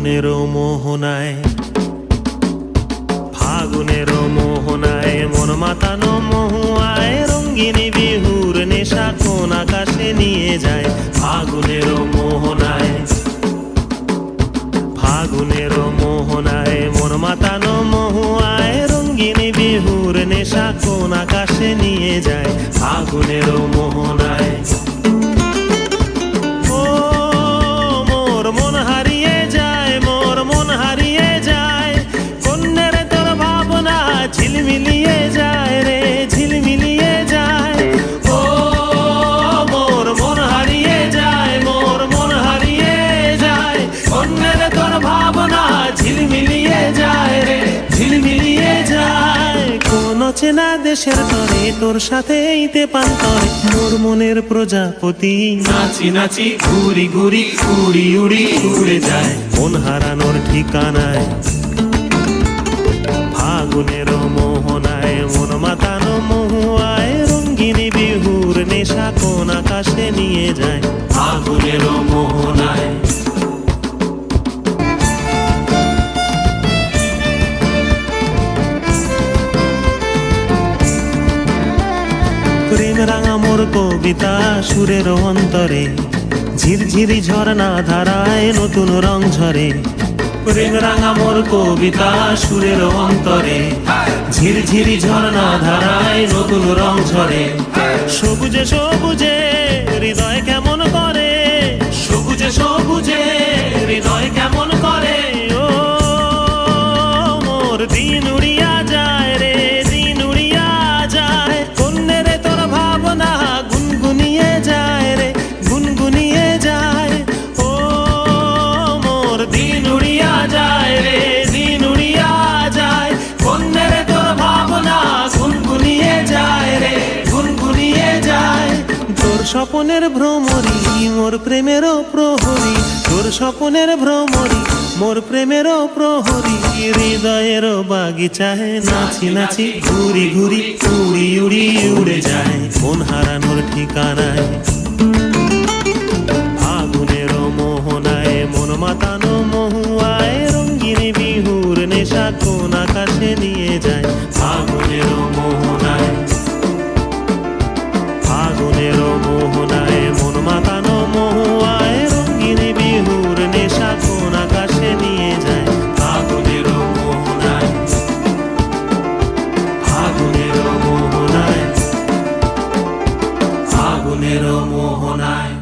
ফাগুনের মোহনায় ফাগুনের মোহনায় মন মাতানো মহুয়ায় রঙ্গিনী বিহুর নেশা কোন আকাশে নিয়ে যায়। ফাগুনের মোহনায় ফাগুনের মোহনায় মন মাতানো মহুয়ায় রঙ্গিনী বিহুর নেশা কোন আকাশে নিয়ে যায়। ফাগুনের মোহনায় কোন চেনা দেশের তরে তোর সাথে এইতে পান্তরে মোর মনের প্রজাপতি নাচি নাচি ঘুরি ঘুরি উড়ি উড়ি উড়ে যায়। মন হারানোর ঠিকানায় ফাগুনের মোহনায় মন মাতানো মহুয়ায় রঙ্গিনী বিহুর নেশা কোন আকাশে নিয়ে যায়। ফাগুনের মোহনায়। মোর কবিতা সুরের অন্তরে। ঝিরঝিরি ঝর্ণা ধারায় নতুন রং ঝরে। প্রেম রাঙা মোর কবিতা সুরের অন্তরে। ঝিরঝিরি ঝর্ণা ধারায় নতুন রং ঝরে। সবুজে সবুজে হৃদয় কেমন করে। সবুজে সবুজে হৃদয় কেমন স্বপনের ভ্রমরি, মোর প্রেমের প্রহরী। তোর স্বপনের ভ্রমরি, মোর প্রেমের প্রহরী। হৃদয়ের বাগিচায় নাচি নাচি ঘুরি ঘুরি উড়ি উড়ি উড়ে যায়। মন হারানোর ঠিকানায় আগুনের মোহনায় মন মাতানো মহুয়ায় রঙিনী বিহুর নেশা কোন আকাশে নিয়ে যায়। আগুনের মোহন প্রেমের মোহনায়